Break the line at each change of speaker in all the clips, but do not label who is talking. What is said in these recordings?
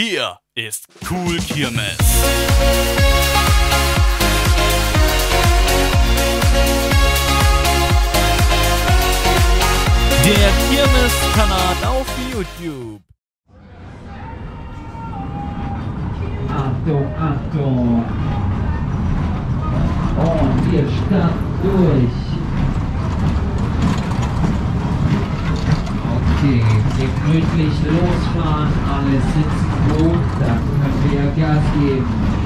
Hier ist Cool Kirmes. Der Kirmes-Kanal auf YouTube.
Achtung, Achtung. Und wir starten durch. Okay, gemütlich losfahren, alles sitzen gut, dann können wir Gas geben.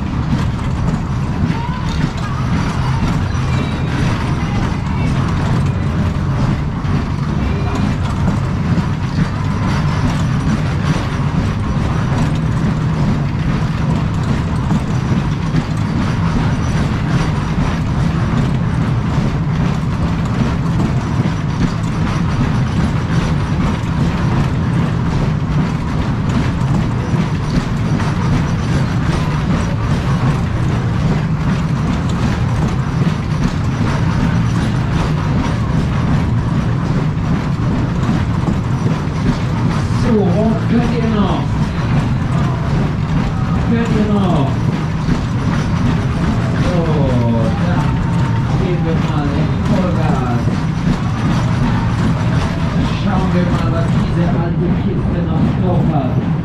Schauen wir mal, was diese alte Kiste noch drauf hat.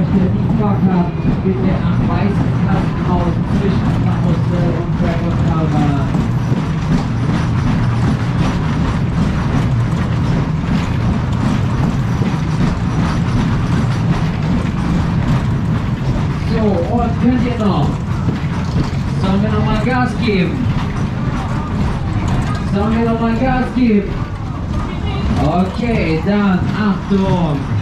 Möchte, die Fahrkarten bitte am weißen Kassenhaus zwischen Karussell und Dragon. So, und könnt ihr noch? Sollen wir nochmal Gas geben? Sollen wir nochmal Gas geben? Okay, dann Achtung!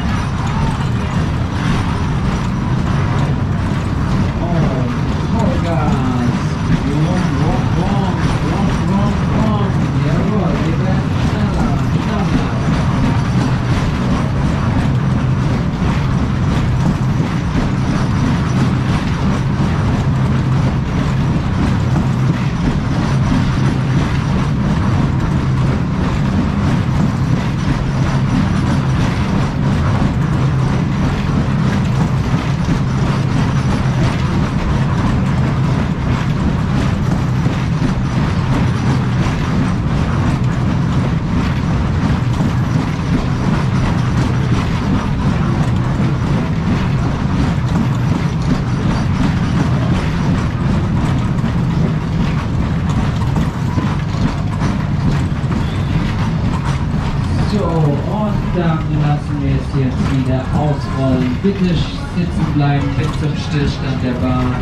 Dann lassen wir es jetzt wieder ausrollen. Bitte sitzen bleiben bis zum Stillstand der Bahn.